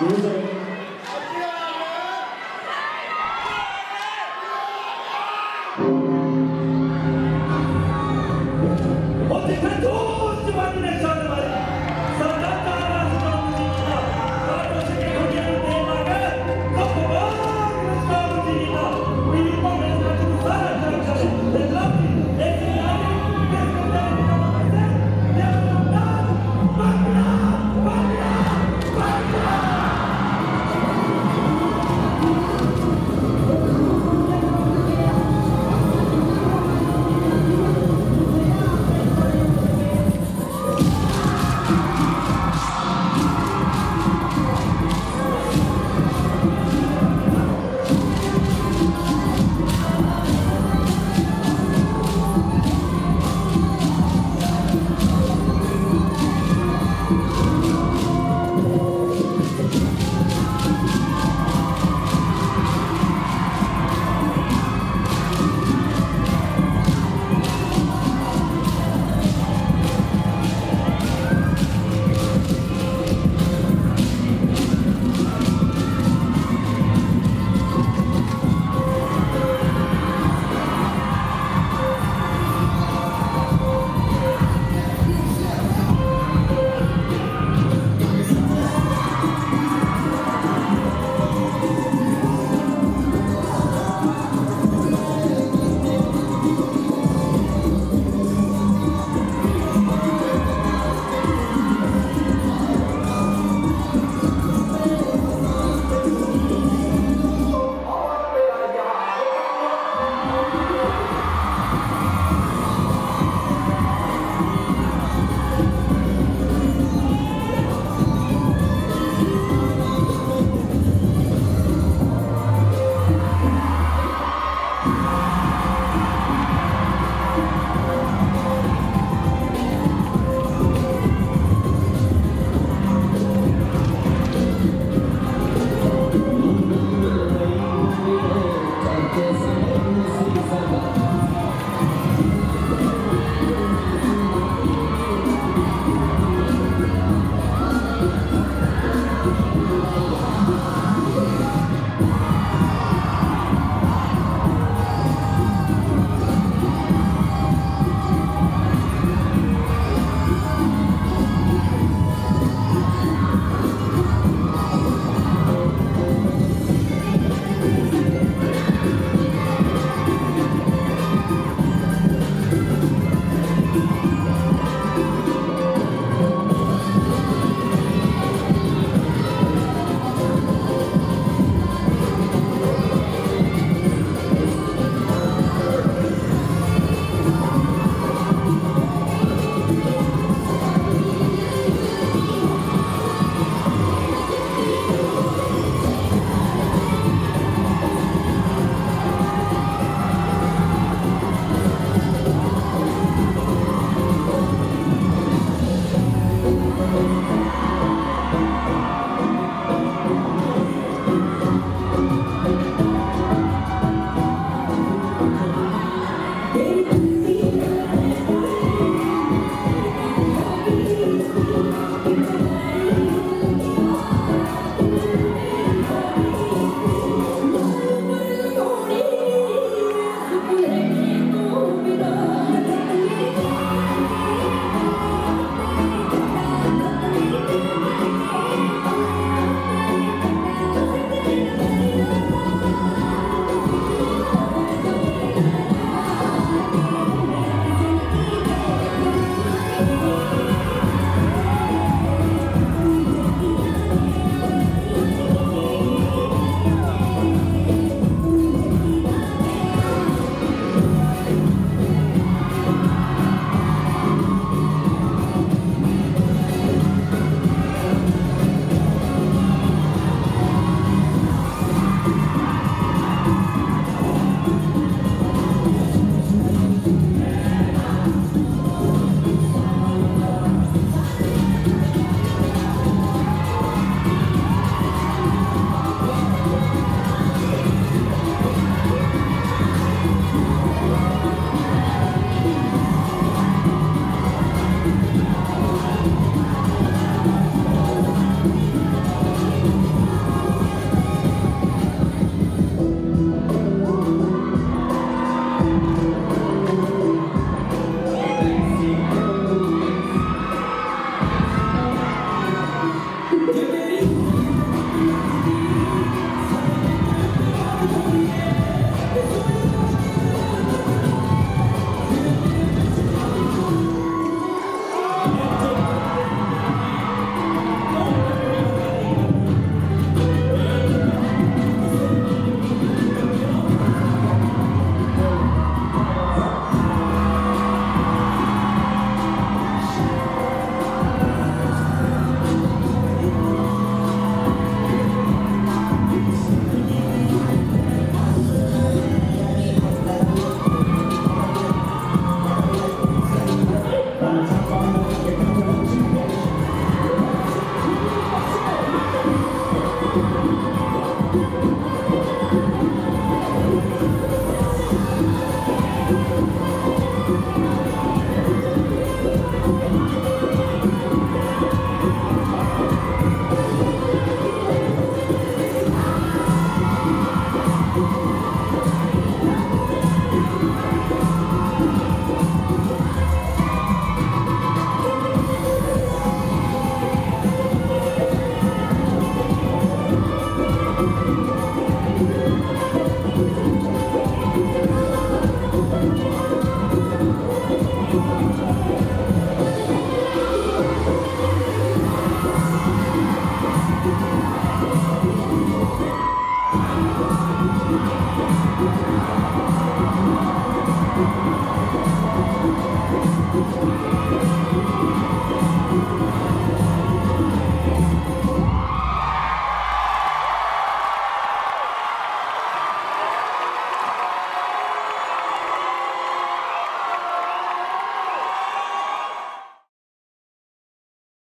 Luz aí. Música